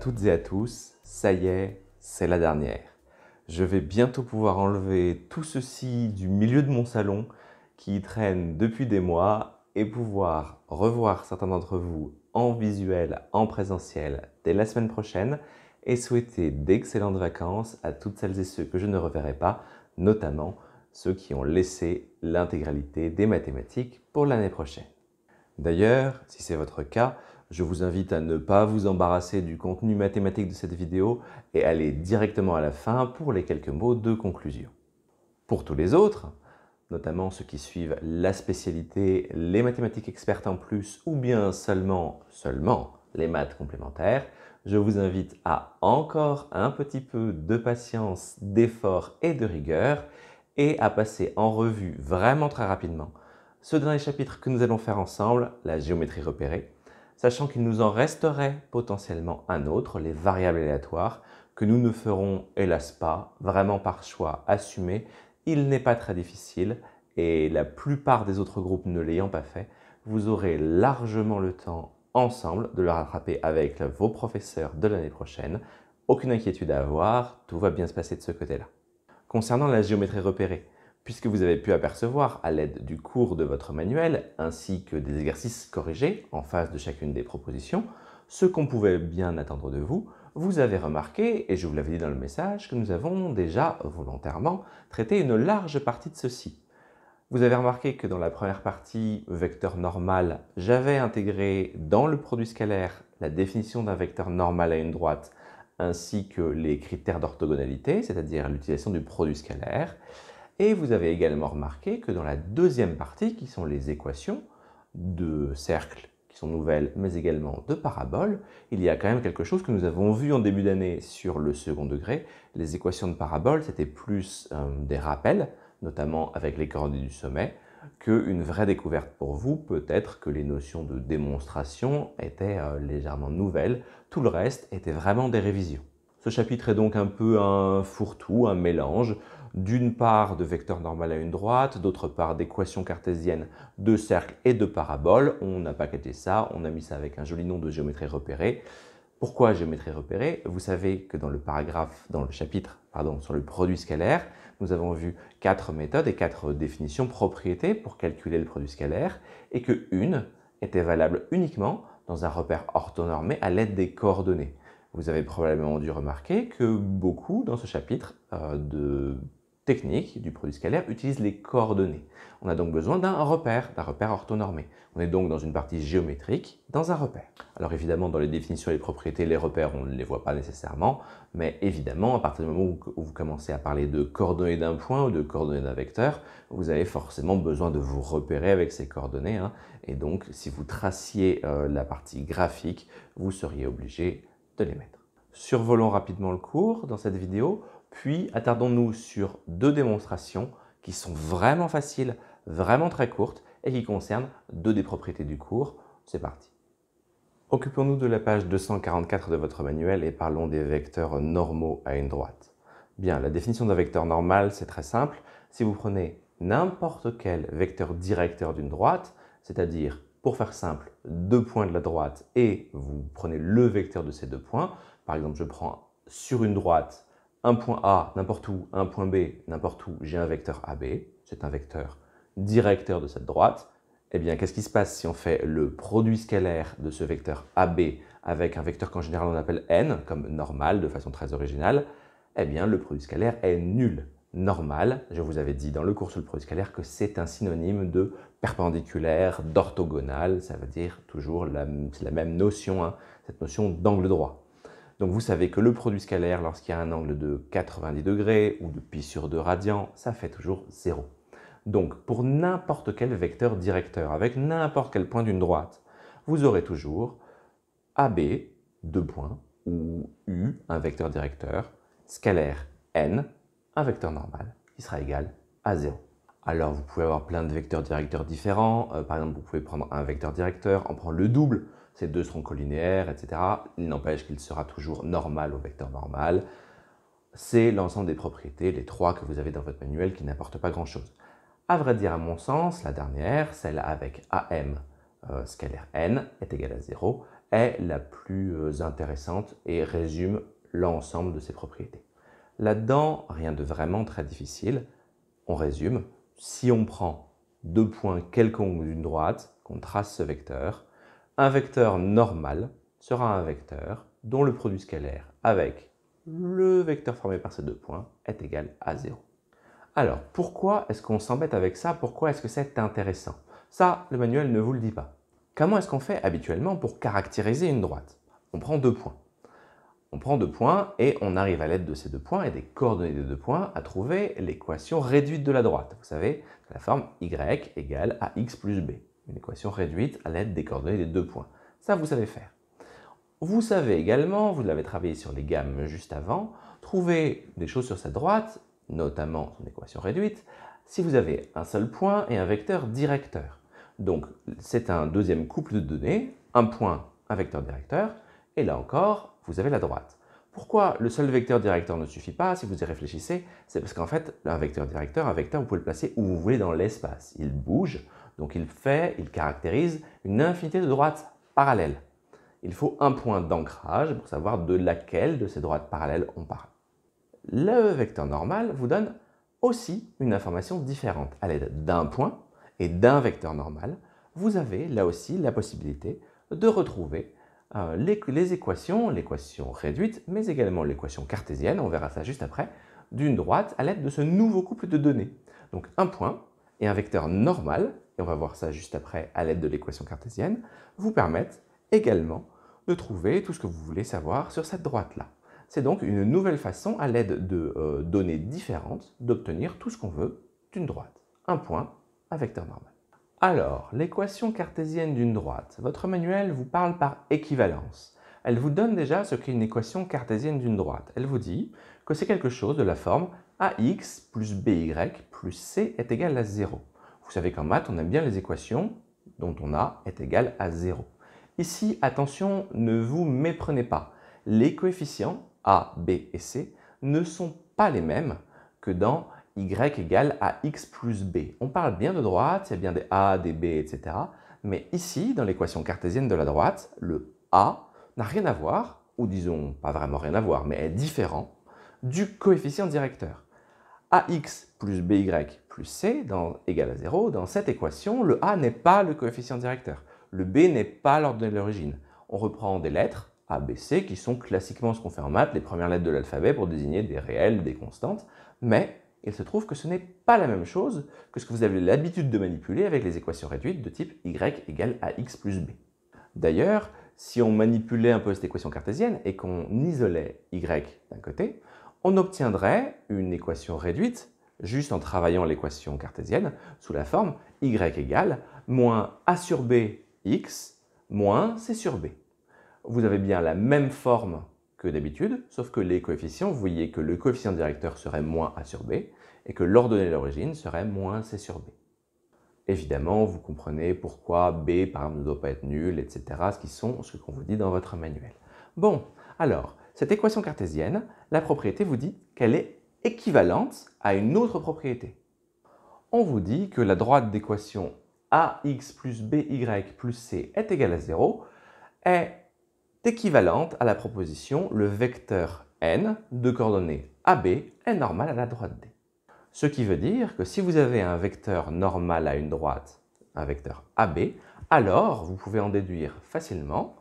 Toutes et à tous, ça y est, c'est la dernière. Je vais bientôt pouvoir enlever tout ceci du milieu de mon salon qui traîne depuis des mois et pouvoir revoir certains d'entre vous en visuel, en présentiel dès la semaine prochaine et souhaiter d'excellentes vacances à toutes celles et ceux que je ne reverrai pas, notamment ceux qui ont laissé l'intégralité des mathématiques pour l'année prochaine. D'ailleurs, si c'est votre cas, je vous invite à ne pas vous embarrasser du contenu mathématique de cette vidéo et aller directement à la fin pour les quelques mots de conclusion. Pour tous les autres, notamment ceux qui suivent la spécialité, les mathématiques expertes en plus ou bien seulement, seulement les maths complémentaires, je vous invite à encore un petit peu de patience, d'effort et de rigueur et à passer en revue vraiment très rapidement ce dernier chapitre que nous allons faire ensemble, la géométrie repérée, sachant qu'il nous en resterait potentiellement un autre, les variables aléatoires, que nous ne ferons hélas pas, vraiment par choix assumé. Il n'est pas très difficile et la plupart des autres groupes ne l'ayant pas fait, vous aurez largement le temps ensemble de le rattraper avec vos professeurs de l'année prochaine. Aucune inquiétude à avoir, tout va bien se passer de ce côté-là. Concernant la géométrie repérée, puisque vous avez pu apercevoir à l'aide du cours de votre manuel ainsi que des exercices corrigés en face de chacune des propositions, ce qu'on pouvait bien attendre de vous, vous avez remarqué, et je vous l'avais dit dans le message, que nous avons déjà volontairement traité une large partie de ceci. Vous avez remarqué que dans la première partie, vecteur normal, j'avais intégré dans le produit scalaire la définition d'un vecteur normal à une droite ainsi que les critères d'orthogonalité, c'est-à-dire l'utilisation du produit scalaire. Et vous avez également remarqué que dans la deuxième partie, qui sont les équations de cercles qui sont nouvelles, mais également de paraboles, il y a quand même quelque chose que nous avons vu en début d'année sur le second degré. Les équations de paraboles, c'était plus euh, des rappels, notamment avec les coordonnées du sommet, qu'une vraie découverte pour vous, peut-être que les notions de démonstration étaient euh, légèrement nouvelles, tout le reste était vraiment des révisions. Ce chapitre est donc un peu un fourre-tout, un mélange d'une part de vecteurs normal à une droite, d'autre part d'équations cartésiennes de cercles et de paraboles. On n'a pas paqueté ça, on a mis ça avec un joli nom de géométrie repérée. Pourquoi géométrie repérée? Vous savez que dans le paragraphe, dans le chapitre pardon, sur le produit scalaire, nous avons vu quatre méthodes et quatre définitions propriétés pour calculer le produit scalaire et que une était valable uniquement dans un repère orthonormé à l'aide des coordonnées. Vous avez probablement dû remarquer que beaucoup dans ce chapitre euh, de technique du produit scalaire utilise les coordonnées. On a donc besoin d'un repère, d'un repère orthonormé. On est donc dans une partie géométrique, dans un repère. Alors évidemment, dans les définitions et les propriétés, les repères, on ne les voit pas nécessairement, mais évidemment, à partir du moment où vous commencez à parler de coordonnées d'un point ou de coordonnées d'un vecteur, vous avez forcément besoin de vous repérer avec ces coordonnées. Hein. et donc, si vous traciez euh, la partie graphique, vous seriez obligé de les mettre. Survolons rapidement le cours dans cette vidéo. Puis attardons-nous sur deux démonstrations qui sont vraiment faciles, vraiment très courtes et qui concernent deux des propriétés du cours. C'est parti. Occupons-nous de la page 244 de votre manuel et parlons des vecteurs normaux à une droite. Bien, la définition d'un vecteur normal, c'est très simple. Si vous prenez n'importe quel vecteur directeur d'une droite, c'est-à-dire, pour faire simple, deux points de la droite et vous prenez le vecteur de ces deux points, par exemple, je prends sur une droite un point A n'importe où, un point B n'importe où, j'ai un vecteur AB, c'est un vecteur directeur de cette droite, eh bien, qu'est-ce qui se passe si on fait le produit scalaire de ce vecteur AB avec un vecteur qu'en général on appelle n, comme normal, de façon très originale? Eh bien, le produit scalaire est nul. Normal, je vous avais dit dans le cours sur le produit scalaire que c'est un synonyme de perpendiculaire, d'orthogonal, ça veut dire toujours la, même notion, hein, cette notion d'angle droit. Donc vous savez que le produit scalaire, lorsqu'il y a un angle de 90 degrés ou de pi sur 2 radians, ça fait toujours 0. Donc pour n'importe quel vecteur directeur, avec n'importe quel point d'une droite, vous aurez toujours AB, deux points, ou U, un vecteur directeur, scalaire n, un vecteur normal, qui sera égal à 0. Alors vous pouvez avoir plein de vecteurs directeurs différents, euh, par exemple vous pouvez prendre un vecteur directeur, en prendre le double, ces deux seront collinéaires, etc. Il n'empêche qu'il sera toujours normal au vecteur normal. C'est l'ensemble des propriétés, les trois que vous avez dans votre manuel, qui n'apportent pas grand-chose. À vrai dire, à mon sens, la dernière, celle avec AM euh, scalaire n, est égale à 0, est la plus euh, intéressante et résume l'ensemble de ses propriétés. Là-dedans, rien de vraiment très difficile. On résume. Si on prend deux points quelconques d'une droite, qu'on trace ce vecteur, un vecteur normal sera un vecteur dont le produit scalaire avec le vecteur formé par ces deux points est égal à 0. Alors, pourquoi est-ce qu'on s'embête avec ça? Pourquoi est-ce que c'est intéressant? Ça, le manuel ne vous le dit pas. Comment est-ce qu'on fait habituellement pour caractériser une droite? On prend deux points. On prend deux points et on arrive à l'aide de ces deux points et des coordonnées des deux points à trouver l'équation réduite de la droite. Vous savez, la forme y égale à x plus b. Une équation réduite à l'aide des coordonnées des deux points. Ça, vous savez faire. Vous savez également, vous l'avez travaillé sur les gammes juste avant, trouver des choses sur cette droite, notamment son équation réduite, si vous avez un seul point et un vecteur directeur. Donc, c'est un deuxième couple de données, un point, un vecteur directeur, et là encore, vous avez la droite. Pourquoi le seul vecteur directeur ne suffit pas Si vous y réfléchissez, c'est parce qu'en fait, un vecteur directeur, un vecteur, vous pouvez le placer où vous voulez dans l'espace. Il bouge, donc il fait, il caractérise une infinité de droites parallèles. Il faut un point d'ancrage pour savoir de laquelle de ces droites parallèles on parle. Le vecteur normal vous donne aussi une information différente. À l'aide d'un point et d'un vecteur normal, vous avez là aussi la possibilité de retrouver euh, les, équations, l'équation réduite, mais également l'équation cartésienne, on verra ça juste après, d'une droite à l'aide de ce nouveau couple de données. Donc un point et un vecteur normal, et on va voir ça juste après à l'aide de l'équation cartésienne, vous permettent également de trouver tout ce que vous voulez savoir sur cette droite-là. C'est donc une nouvelle façon, à l'aide de euh, données différentes, d'obtenir tout ce qu'on veut d'une droite. Un point, un vecteur normal. Alors, l'équation cartésienne d'une droite. Votre manuel vous parle par équivalence. Elle vous donne déjà ce qu'est une équation cartésienne d'une droite. Elle vous dit que c'est quelque chose de la forme ax plus by plus c est égal à 0. Vous savez qu'en maths, on aime bien les équations dont on a est égal à 0. Ici, attention, ne vous méprenez pas. Les coefficients a, b et c ne sont pas les mêmes que dans y égale à x plus b. On parle bien de droite, il y a bien des a, des b, etc. Mais ici, dans l'équation cartésienne de la droite, le a n'a rien à voir, ou disons pas vraiment rien à voir, mais est différent du coefficient directeur. ax plus by c dans, égale à 0, dans cette équation, le a n'est pas le coefficient directeur. Le b n'est pas l'ordre de l'origine. On reprend des lettres, a, B, C, qui sont classiquement ce qu'on fait en maths, les premières lettres de l'alphabet pour désigner des réels, des constantes, mais il se trouve que ce n'est pas la même chose que ce que vous avez l'habitude de manipuler avec les équations réduites de type y égale à x plus b. D'ailleurs, si on manipulait un peu cette équation cartésienne et qu'on isolait y d'un côté, on obtiendrait une équation réduite, juste en travaillant l'équation cartésienne, sous la forme y égale moins a sur b x moins c sur b. Vous avez bien la même forme que d'habitude, sauf que les coefficients, vous voyez que le coefficient directeur serait moins a sur b, et que l'ordonnée de l'origine serait moins c sur b. Évidemment, vous comprenez pourquoi b, par exemple, ne doit pas être nul, etc., ce qui sont ce qu'on vous dit dans votre manuel. Bon, alors, cette équation cartésienne, la propriété vous dit qu'elle est équivalente à une autre propriété. On vous dit que la droite d'équation ax plus by plus c est égale à 0 est équivalente à la proposition le vecteur n de coordonnées AB est normal à la droite D. Ce qui veut dire que si vous avez un vecteur normal à une droite, un vecteur AB, alors vous pouvez en déduire facilement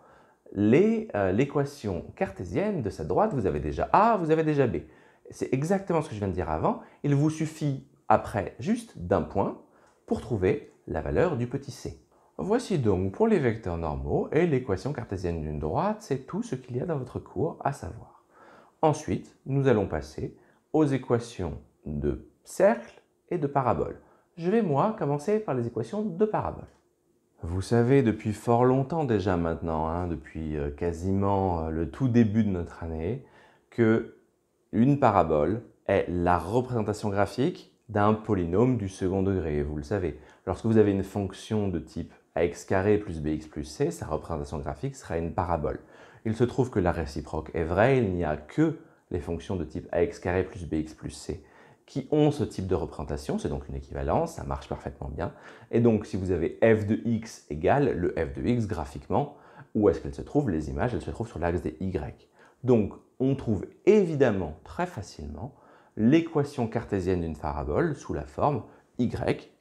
euh, l'équation cartésienne de cette droite. Vous avez déjà A, vous avez déjà B. C'est exactement ce que je viens de dire avant. Il vous suffit après juste d'un point pour trouver la valeur du petit c. Voici donc pour les vecteurs normaux et l'équation cartésienne d'une droite, c'est tout ce qu'il y a dans votre cours à savoir. Ensuite, nous allons passer aux équations de cercle et de parabole. Je vais moi commencer par les équations de parabole. Vous savez depuis fort longtemps déjà maintenant, hein, depuis euh, quasiment euh, le tout début de notre année, que une parabole est la représentation graphique d'un polynôme du second degré, vous le savez. Lorsque vous avez une fonction de type ax carré plus bx plus c, sa représentation graphique sera une parabole. Il se trouve que la réciproque est vraie, il n'y a que les fonctions de type ax carré plus bx plus c qui ont ce type de représentation, c'est donc une équivalence, ça marche parfaitement bien. Et donc si vous avez f de x égale le f de x graphiquement, Où est-ce qu'elles se trouvent? Les images, elles se trouvent sur l'axe des Y. Donc, on trouve évidemment très facilement l'équation cartésienne d'une parabole sous la forme y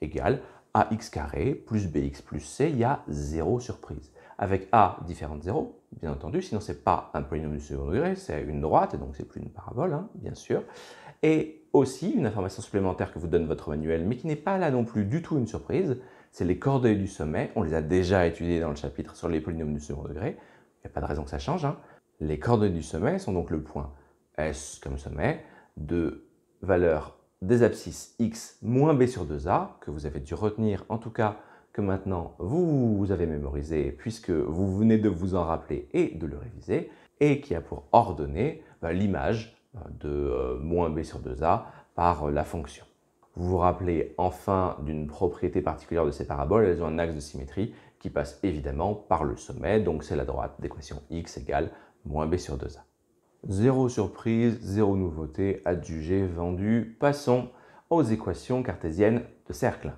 égale ax carré plus bx plus c, il y a zéro surprise. Avec a différent de 0, bien entendu, sinon c'est pas un polynôme du second degré, c'est une droite, et donc c'est plus une parabole, hein, bien sûr. Et aussi, une information supplémentaire que vous donne votre manuel, mais qui n'est pas là non plus du tout une surprise, c'est les coordonnées du sommet. On les a déjà étudiées dans le chapitre sur les polynômes du second degré. Il n'y a pas de raison que ça change. Hein. Les coordonnées du sommet sont donc le point S comme sommet de valeur des abscisses x moins b sur 2a, que vous avez dû retenir, en tout cas que maintenant vous, avez mémorisé, puisque vous venez de vous en rappeler et de le réviser, et qui a pour ordonnée bah, l'image euh, de euh, moins b sur 2a par la fonction. Vous vous rappelez enfin d'une propriété particulière de ces paraboles, elles ont un axe de symétrie qui passe évidemment par le sommet, donc c'est la droite d'équation x égale moins b sur 2a. Zéro surprise, zéro nouveauté, adjugé, vendu. Passons aux équations cartésiennes de cercle.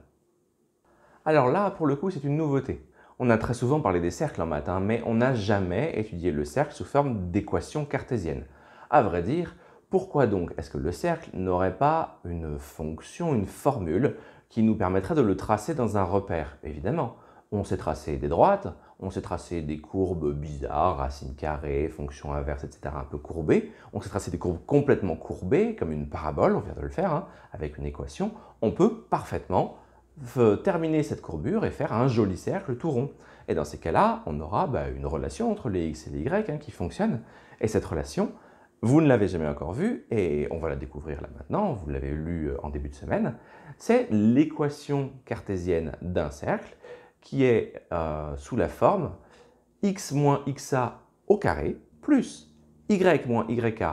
Alors là, pour le coup, c'est une nouveauté. On a très souvent parlé des cercles en maths, hein, mais on n'a jamais étudié le cercle sous forme d'équation cartésienne. À vrai dire, pourquoi donc est-ce que le cercle n'aurait pas une fonction, une formule qui nous permettrait de le tracer dans un repère? Évidemment, on s'est tracé des droites, on s'est tracé des courbes bizarres, racines carrées, fonctions inverses, etc. un peu courbées. On s'est tracé des courbes complètement courbées, comme une parabole, on vient de le faire, hein, avec une équation. On peut parfaitement terminer cette courbure et faire un joli cercle tout rond. Et dans ces cas-là, on aura bah, une relation entre les x et les y hein, qui fonctionne. Et cette relation, vous ne l'avez jamais encore vue, et on va la découvrir là maintenant, vous l'avez lu euh, en début de semaine, c'est l'équation cartésienne d'un cercle qui est euh, sous la forme x moins xa au carré plus y moins yk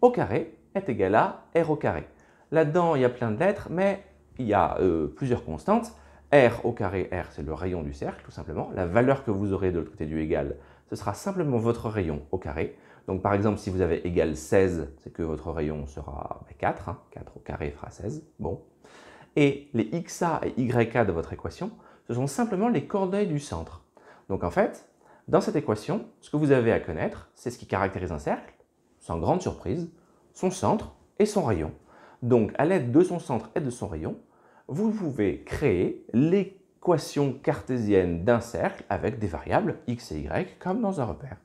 au carré est égal à r au carré. Là-dedans, il y a plein de lettres, mais il y a euh, plusieurs constantes. r au carré, r c'est le rayon du cercle tout simplement. La valeur que vous aurez de l'autre côté du égal, ce sera simplement votre rayon au carré. Donc par exemple, si vous avez égal 16, c'est que votre rayon sera 4. 4 hein. au carré fera 16. Bon. Et les xa et yk de votre équation, ce sont simplement les coordonnées du centre. Donc en fait, dans cette équation, ce que vous avez à connaître, c'est ce qui caractérise un cercle, sans grande surprise, son centre et son rayon. Donc à l'aide de son centre et de son rayon, vous pouvez créer l'équation cartésienne d'un cercle avec des variables x et y comme dans un repère.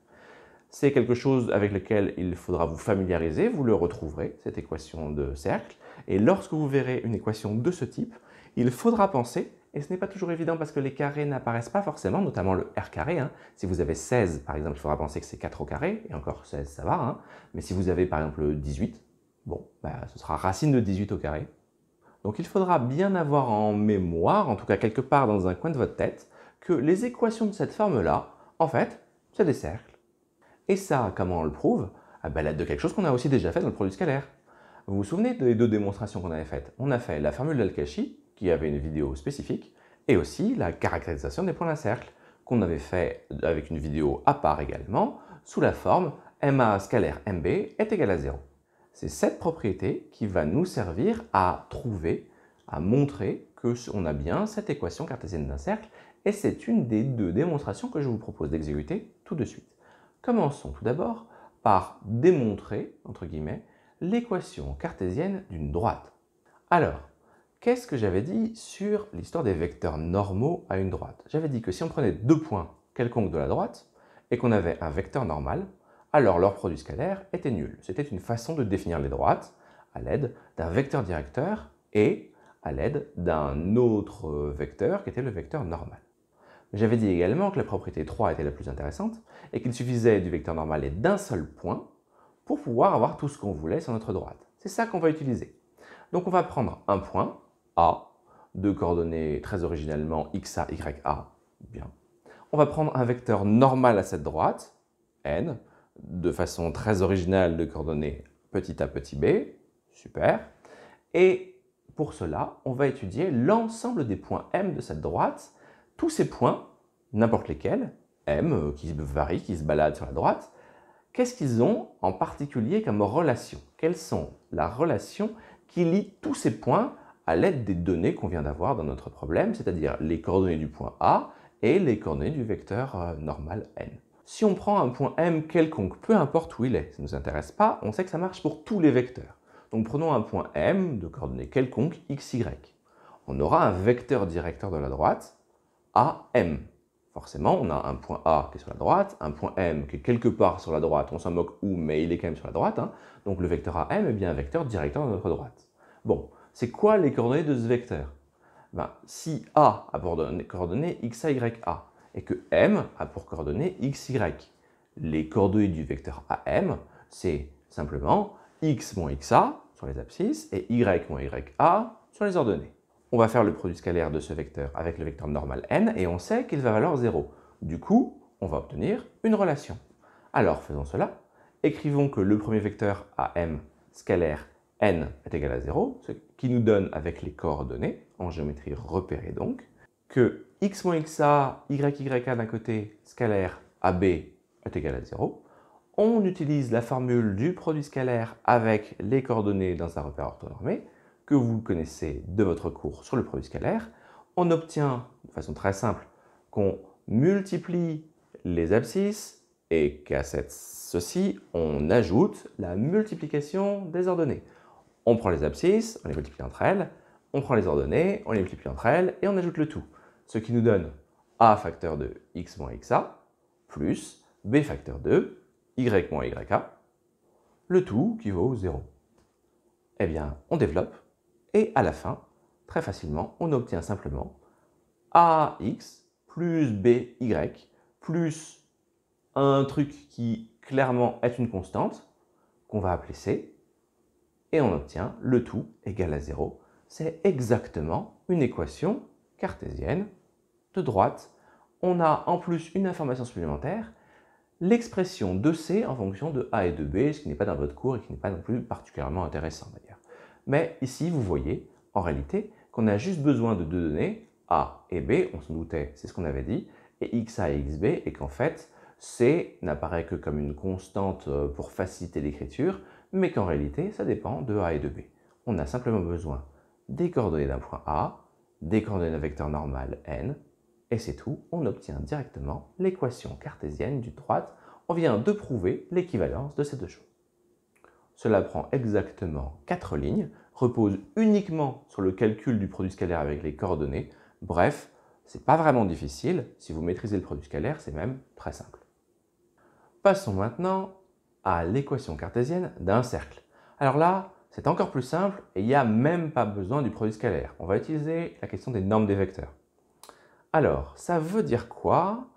C'est quelque chose avec lequel il faudra vous familiariser, vous le retrouverez, cette équation de cercle. Et lorsque vous verrez une équation de ce type, il faudra penser et ce n'est pas toujours évident parce que les carrés n'apparaissent pas forcément, notamment le R carré. Hein. Si vous avez 16, par exemple, il faudra penser que c'est 4 au carré, et encore 16, ça va. Hein. Mais si vous avez, par exemple, 18, bon, bah, ce sera racine de 18 au carré. Donc il faudra bien avoir en mémoire, en tout cas quelque part dans un coin de votre tête, que les équations de cette forme-là, en fait, c'est des cercles. Et ça, comment on le prouve? Ah ben, L'aide de quelque chose qu'on a aussi déjà fait dans le produit scalaire. Vous vous souvenez des deux démonstrations qu'on avait faites? On a fait la formule d'Al-Kashi, qui avait une vidéo spécifique, et aussi la caractérisation des points d'un cercle, qu'on avait fait avec une vidéo à part également, sous la forme MA scalaire MB est égal à 0. C'est cette propriété qui va nous servir à trouver, à montrer que on a bien cette équation cartésienne d'un cercle, et c'est une des deux démonstrations que je vous propose d'exécuter tout de suite. Commençons tout d'abord par démontrer, entre guillemets, l'équation cartésienne d'une droite. Alors, Qu'est-ce que j'avais dit sur l'histoire des vecteurs normaux à une droite? J'avais dit que si on prenait deux points quelconques de la droite et qu'on avait un vecteur normal, alors leur produit scalaire était nul. C'était une façon de définir les droites à l'aide d'un vecteur directeur et à l'aide d'un autre vecteur qui était le vecteur normal. J'avais dit également que la propriété 3 était la plus intéressante et qu'il suffisait du vecteur normal et d'un seul point pour pouvoir avoir tout ce qu'on voulait sur notre droite. C'est ça qu'on va utiliser. Donc on va prendre un point a, deux coordonnées très originellement xa, ya, bien. On va prendre un vecteur normal à cette droite, n, de façon très originale de coordonnées petit a petit b, super. Et pour cela, on va étudier l'ensemble des points m de cette droite, tous ces points, n'importe lesquels, m, euh, qui varient, qui se baladent sur la droite, qu'est-ce qu'ils ont en particulier comme relation? Quelles sont la relation qui lie tous ces points à l'aide des données qu'on vient d'avoir dans notre problème, c'est-à-dire les coordonnées du point A et les coordonnées du vecteur euh, normal n. Si on prend un point M quelconque, peu importe où il est, ça ne nous intéresse pas, on sait que ça marche pour tous les vecteurs. Donc prenons un point M de coordonnées quelconque x, y. On aura un vecteur directeur de la droite, AM. Forcément, on a un point A qui est sur la droite, un point M qui est quelque part sur la droite, on s'en moque où, mais il est quand même sur la droite. Hein. Donc le vecteur AM est bien un vecteur directeur de notre droite. Bon, c'est quoi les coordonnées de ce vecteur? Ben, Si A a pour coordonnées x, y, a, et que M a pour coordonnées x, y, les coordonnées du vecteur AM, c'est simplement x moins xa sur les abscisses et y moins ya sur les ordonnées. On va faire le produit scalaire de ce vecteur avec le vecteur normal n et on sait qu'il va valoir 0. Du coup, on va obtenir une relation. Alors faisons cela. Écrivons que le premier vecteur AM scalaire n est égal à 0, ce qui nous donne avec les coordonnées, en géométrie repérée donc, que x moins xa, y, ya d'un côté, scalaire AB est égal à 0, on utilise la formule du produit scalaire avec les coordonnées dans un repère orthonormé, que vous connaissez de votre cours sur le produit scalaire. On obtient de façon très simple qu'on multiplie les abscisses et qu'à ceci, on ajoute la multiplication des ordonnées. On prend les abscisses, on les multiplie entre elles, on prend les ordonnées, on les multiplie entre elles et on ajoute le tout. Ce qui nous donne a facteur de x moins xa plus b facteur de y moins ya, le tout qui vaut 0. Eh bien, on développe, et à la fin, très facilement, on obtient simplement ax plus by plus un truc qui clairement est une constante, qu'on va appeler c, et on obtient le tout égal à 0. C'est exactement une équation cartésienne de droite. On a en plus une information supplémentaire, l'expression de C en fonction de A et de B, ce qui n'est pas dans votre cours et qui n'est pas non plus particulièrement intéressant d'ailleurs. Mais ici, vous voyez, en réalité, qu'on a juste besoin de deux données, A et B, on s'en doutait, c'est ce qu'on avait dit, et XA et XB, et qu'en fait, C n'apparaît que comme une constante euh, pour faciliter l'écriture, mais qu'en réalité, ça dépend de A et de B. On a simplement besoin des coordonnées d'un point A, des coordonnées d'un vecteur normal n, et c'est tout, on obtient directement l'équation cartésienne du droite. On vient de prouver l'équivalence de ces deux choses. Cela prend exactement 4 lignes, repose uniquement sur le calcul du produit scalaire avec les coordonnées. Bref, c'est pas vraiment difficile. Si vous maîtrisez le produit scalaire, c'est même très simple. Passons maintenant à l'équation cartésienne d'un cercle. Alors là, c'est encore plus simple et il n'y a même pas besoin du produit scalaire. On va utiliser la question des normes des vecteurs. Alors, ça veut dire quoi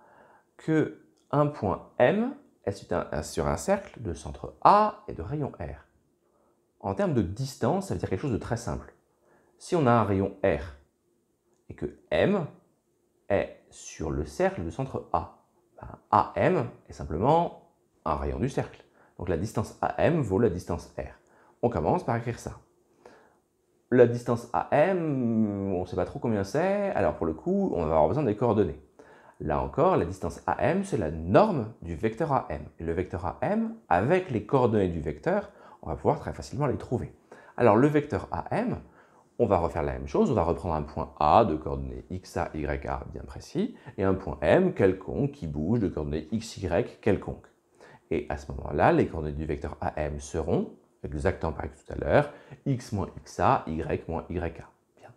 Que un point M est sur un cercle de centre A et de rayon R? En termes de distance, ça veut dire quelque chose de très simple. Si on a un rayon R et que M est sur le cercle de centre A, ben AM est simplement un rayon du cercle. Donc la distance AM vaut la distance R. On commence par écrire ça. La distance AM, on ne sait pas trop combien c'est, alors pour le coup, on va avoir besoin des coordonnées. Là encore, la distance AM, c'est la norme du vecteur AM. Et le vecteur AM, avec les coordonnées du vecteur, on va pouvoir très facilement les trouver. Alors le vecteur AM, on va refaire la même chose, on va reprendre un point A de coordonnées xa, ya bien précis, et un point M quelconque qui bouge de coordonnées xy quelconque. Et à ce moment-là, les coordonnées du vecteur AM seront exactement pareil que tout à l'heure, x moins xa, y moins yk. Bien.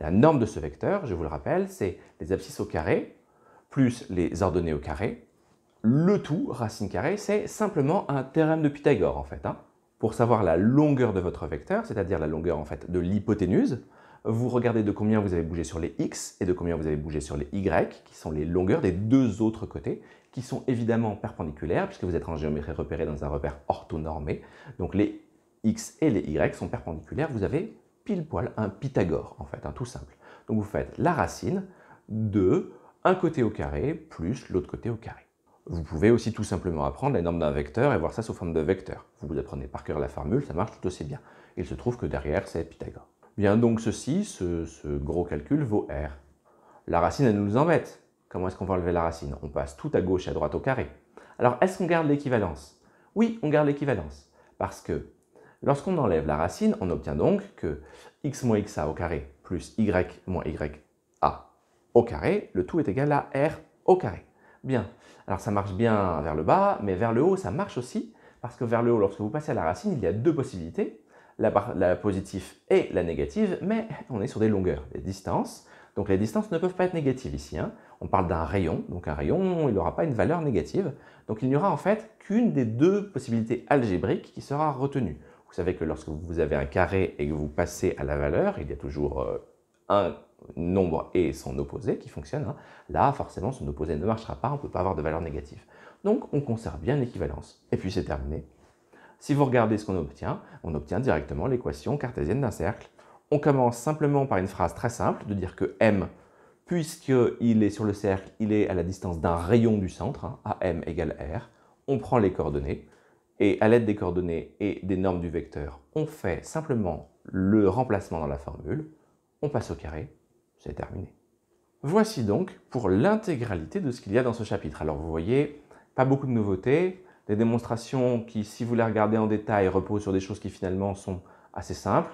La norme de ce vecteur, je vous le rappelle, c'est les abscisses au carré plus les ordonnées au carré. Le tout, racine carrée, c'est simplement un théorème de Pythagore en fait. Hein. Pour savoir la longueur de votre vecteur, c'est-à-dire la longueur en fait de l'hypoténuse, vous regardez de combien vous avez bougé sur les x et de combien vous avez bougé sur les y, qui sont les longueurs des deux autres côtés, qui sont évidemment perpendiculaires, puisque vous êtes en géométrie repérée dans un repère orthonormé. Donc les x et les y sont perpendiculaires, vous avez pile poil un Pythagore, en fait, un tout simple. Donc vous faites la racine de un côté au carré plus l'autre côté au carré. Vous pouvez aussi tout simplement apprendre les normes d'un vecteur et voir ça sous forme de vecteur. Vous vous apprenez par cœur la formule, ça marche tout aussi bien. Il se trouve que derrière, c'est Pythagore. Bien donc ceci, ce, ce, gros calcul vaut R. La racine, elle nous embête. Comment est-ce qu'on va enlever la racine? On passe tout à gauche et à droite au carré. Alors, est-ce qu'on garde l'équivalence? Oui, on garde l'équivalence. Parce que Lorsqu'on enlève la racine, on obtient donc que x moins xa au carré plus y moins ya au carré, le tout est égal à r au carré. Bien. Alors ça marche bien vers le bas, mais vers le haut, ça marche aussi, parce que vers le haut, lorsque vous passez à la racine, il y a deux possibilités, la, positive et la négative, mais on est sur des longueurs, des distances. Donc les distances ne peuvent pas être négatives ici. Hein. On parle d'un rayon, donc un rayon, il n'aura pas une valeur négative. Donc il n'y aura en fait qu'une des deux possibilités algébriques qui sera retenue. Vous savez que lorsque vous avez un carré et que vous passez à la valeur, il y a toujours euh, un nombre et son opposé qui fonctionne. Hein. Là, forcément, son opposé ne marchera pas, on ne peut pas avoir de valeur négative. Donc on conserve bien l'équivalence. Et puis c'est terminé. Si vous regardez ce qu'on obtient, on obtient directement l'équation cartésienne d'un cercle. On commence simplement par une phrase très simple de dire que m, puisqu'il est sur le cercle, il est à la distance d'un rayon du centre, hein, AM égale R. On prend les coordonnées, et à l'aide des coordonnées et des normes du vecteur, on fait simplement le remplacement dans la formule, on passe au carré, c'est terminé. Voici donc pour l'intégralité de ce qu'il y a dans ce chapitre. Alors vous voyez, pas beaucoup de nouveautés, des démonstrations qui, si vous les regardez en détail, reposent sur des choses qui finalement sont assez simples.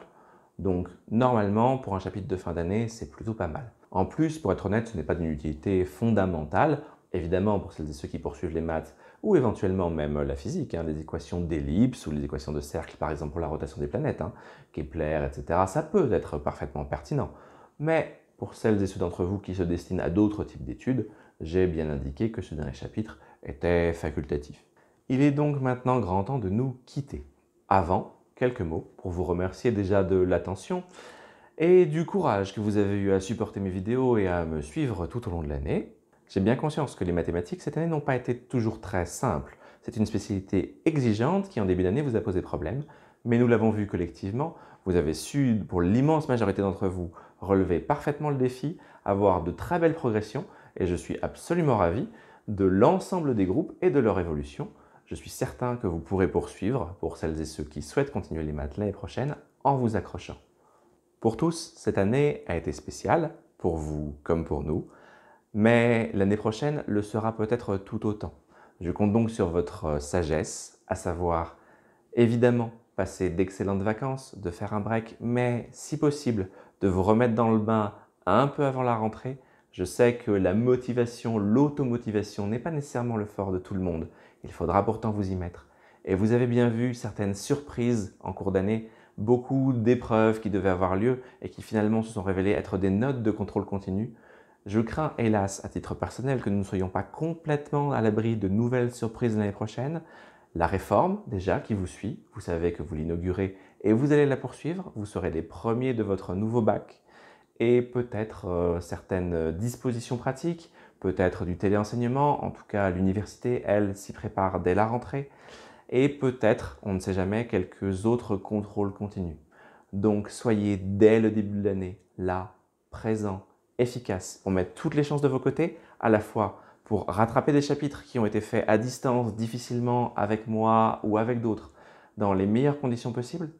Donc normalement, pour un chapitre de fin d'année, c'est plutôt pas mal. En plus, pour être honnête, ce n'est pas d'une utilité fondamentale. Évidemment, pour celles et ceux qui poursuivent les maths, ou éventuellement même la physique, hein, des équations d'ellipse ou les équations de cercle, par exemple pour la rotation des planètes, hein, Kepler, etc., ça peut être parfaitement pertinent. Mais pour celles et ceux d'entre vous qui se destinent à d'autres types d'études, j'ai bien indiqué que ce dernier chapitre était facultatif. Il est donc maintenant grand temps de nous quitter. Avant, quelques mots pour vous remercier déjà de l'attention et du courage que vous avez eu à supporter mes vidéos et à me suivre tout au long de l'année. J'ai bien conscience que les mathématiques cette année n'ont pas été toujours très simples. C'est une spécialité exigeante qui en début d'année vous a posé problème, mais nous l'avons vu collectivement, vous avez su, pour l'immense majorité d'entre vous, relever parfaitement le défi, avoir de très belles progressions, et je suis absolument ravi de l'ensemble des groupes et de leur évolution. Je suis certain que vous pourrez poursuivre, pour celles et ceux qui souhaitent continuer les maths l'année prochaine, en vous accrochant. Pour tous, cette année a été spéciale, pour vous comme pour nous, mais l'année prochaine le sera peut-être tout autant. Je compte donc sur votre sagesse, à savoir évidemment passer d'excellentes vacances, de faire un break, mais si possible, de vous remettre dans le bain un peu avant la rentrée. Je sais que la motivation, l'automotivation n'est pas nécessairement le fort de tout le monde. Il faudra pourtant vous y mettre. Et vous avez bien vu certaines surprises en cours d'année, beaucoup d'épreuves qui devaient avoir lieu et qui finalement se sont révélées être des notes de contrôle continu. Je crains, hélas, à titre personnel, que nous ne soyons pas complètement à l'abri de nouvelles surprises l'année prochaine. La réforme, déjà, qui vous suit, vous savez que vous l'inaugurez et vous allez la poursuivre, vous serez les premiers de votre nouveau bac, et peut-être euh, certaines dispositions pratiques, peut-être du téléenseignement, en tout cas l'université, elle, s'y prépare dès la rentrée, et peut-être, on ne sait jamais, quelques autres contrôles continus. Donc soyez dès le début de l'année là, présent, efficace pour mettre toutes les chances de vos côtés, à la fois pour rattraper des chapitres qui ont été faits à distance, difficilement, avec moi ou avec d'autres, dans les meilleures conditions possibles,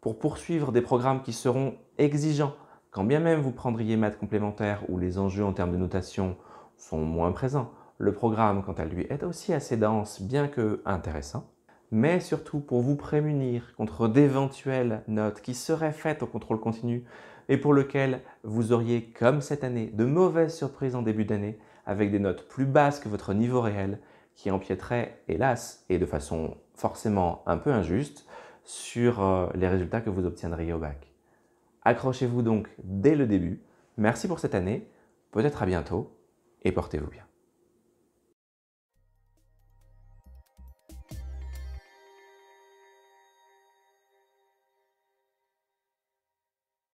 pour poursuivre des programmes qui seront exigeants, quand bien même vous prendriez maths complémentaires où les enjeux en termes de notation sont moins présents. Le programme, quant à lui, est aussi assez dense, bien que intéressant, mais surtout pour vous prémunir contre d'éventuelles notes qui seraient faites au contrôle continu et pour lequel vous auriez, comme cette année, de mauvaises surprises en début d'année, avec des notes plus basses que votre niveau réel, qui empiéteraient, hélas, et de façon forcément un peu injuste, sur euh, les résultats que vous obtiendriez au bac. Accrochez-vous donc dès le début. Merci pour cette année, peut-être à bientôt, et portez-vous bien.